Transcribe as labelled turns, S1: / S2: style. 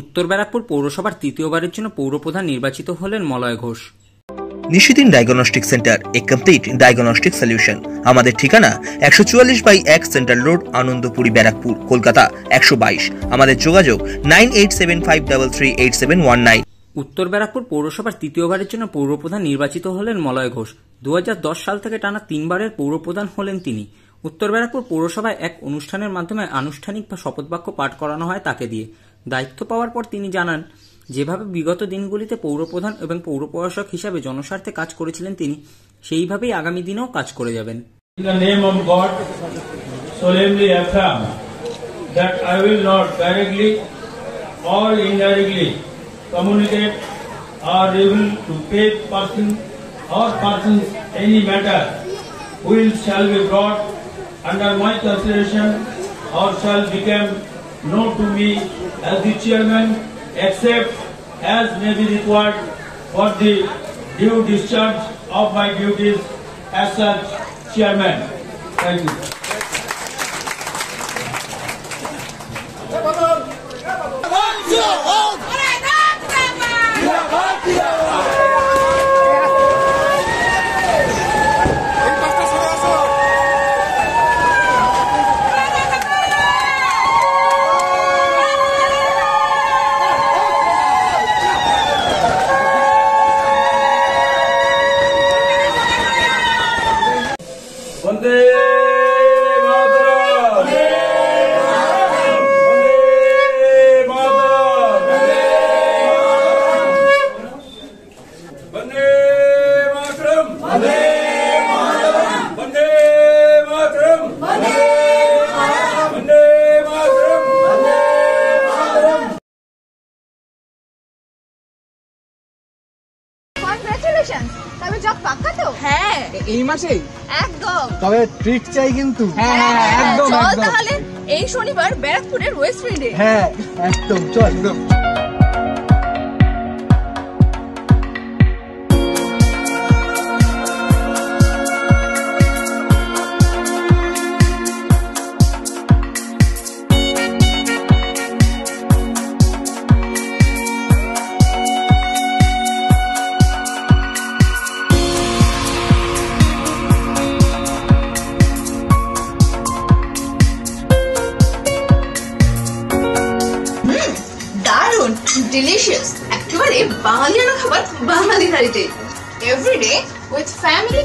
S1: উত্তর ব্যারাকপুর পৌরসভার তৃতীয়বারের জন্য পৌরপ্রধান নির্বাচিত হলেন মলয় ঘোষ।
S2: নিশিদিন ডায়াগনস্টিক সেন্টার এ কমপ্লিট ডায়াগনস্টিক সলিউশন আমাদের ঠিকানা একশো চুয়াল্লিশ বাই এক সেন্ট্রাল রোড আনন্দপুরি ব্যারাকপুর কলকাতা একশো বাইশ। আমাদের যোগাযোগ nine eight seven five double three eight seven one nine.
S1: উত্তর ব্যারাকপুর পৌরসভার তৃতীয়বারের জন্য পৌরপ্রধান নির্বাচিত হলেন মলয় ঘোষ। দু হাজার দশ সাল থেকে টানা তিনবারের পৌরপ্রধান হলেন তিনি। উত্তর ব্যারাকপুর পৌরসভায় এক অনুষ্ঠানের মাধ্যমে আনুষ্ঠানিক বা শপথবাক্য পাঠ করানো হয় তাকে দিয়ে। দায়িত্ব পাওয়ার পর তিনি জানান, যেভাবে বিগত দিনগুলিতে পৌরপ্রধান এবং পৌরপ্রশাসক হিসাবে জনস্বার্থে কাজ করেছিলেন তিনি, সেইভাবেই আগামী দিনেও কাজ করে যাবেন।
S3: Or shall become known to me as the chairman except as may be required for the due discharge of my duties as such chairman. Thank you.
S4: Congratulation তবে জব পাক্কা তো? হ্যাঁ।
S5: এই মাসেই?
S4: একদম।
S5: তবে ট্রিট চাই কিন্তু।
S4: হ্যাঁ
S5: একদম
S4: চল
S5: একদম।
S4: তাহলে এই শনিবার ব্যারাকপুরের ওয়েস্ট ফিল্ডে
S5: হ্যাঁ একদম চল।
S4: ডিলিশিয়াস একেবারে বাঙালিয়ানা খাবার বাঙালি থালিতে এভরিডে উইথ ফ্যামিলি